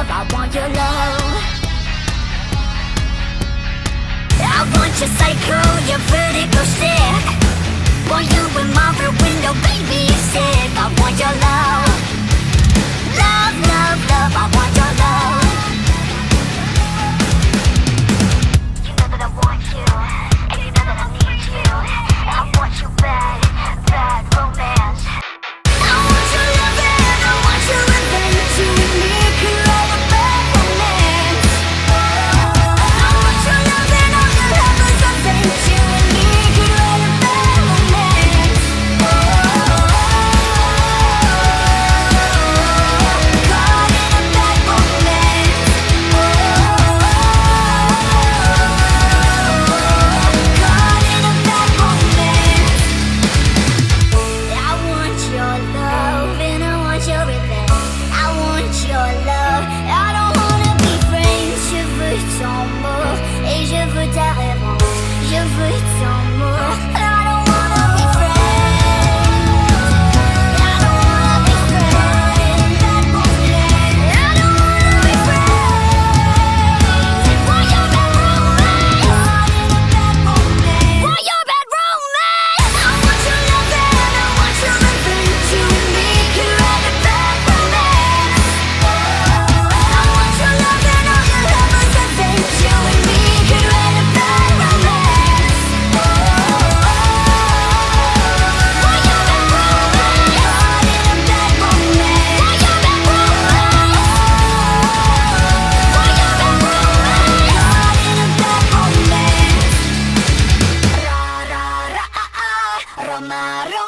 love, I want your love. I want your psycho, your vertical stick. Want your tomar